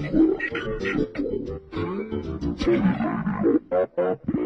Thank you.